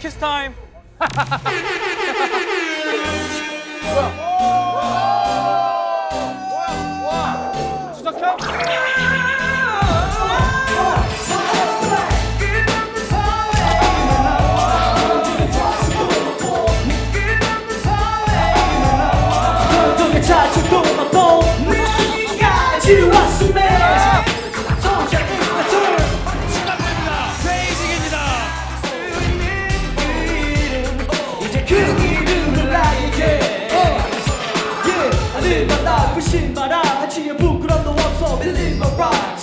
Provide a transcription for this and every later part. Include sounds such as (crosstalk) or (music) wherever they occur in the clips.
키스 타임. 동에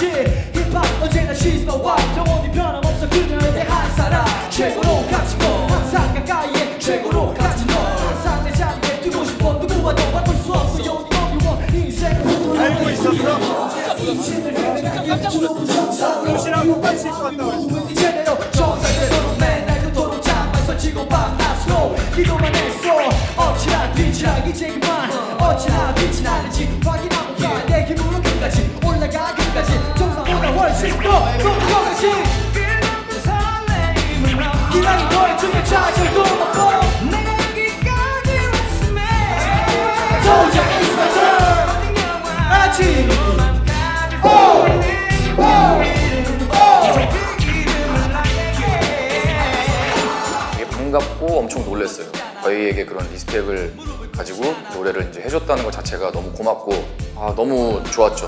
yeah, 힙합 언제나 she's my wife 영원히 변함없어 그녀에 대한 사랑. 최고로 가진 너 항상 가까이에 최고로 가진 너 항상 내 자리에 두고 싶어 누구와도 바꿀 수 없어. You're the only one 인생 알고 있었어? 제대로 정상대로 맨날 그토록 잠만 설치고 밤낮으로 기도만 했 반갑고 엄청 놀랐어요. 저희에게 그런 리스펙을 가지고 노래를 이제 해줬다는 것 자체가 너무 고맙고 아 너무 좋았죠.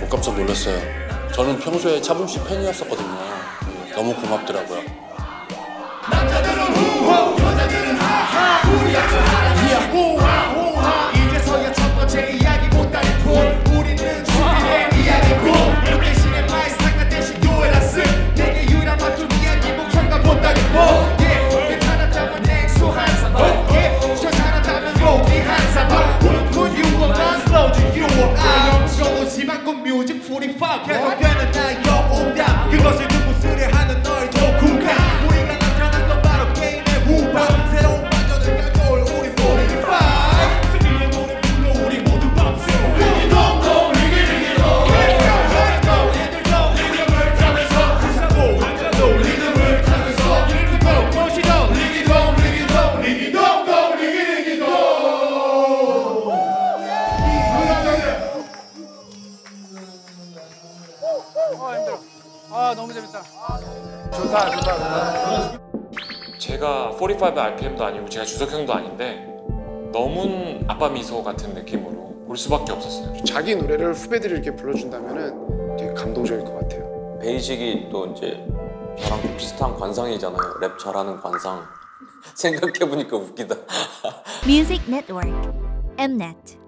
못 깜짝 놀랐어요. 저는 평소에 차범 씨 팬이었었거든요. 너무 고맙더라고요. 이제서야 아 너무 재밌다. 제가 45 RPM도 아니고 제가 주석형도 아닌데 너무 아빠 미소 같은 느낌으로 볼 수밖에 없었어요. 자기 노래를 후배들이 이렇게 불러준다면은 되게 감동적일 것 같아요. 베이직이 또 이제 저랑 좀 비슷한 관상이잖아요. 랩 잘하는 관상. (laughs) 생각해보니까 웃기다. Music Network. Mnet.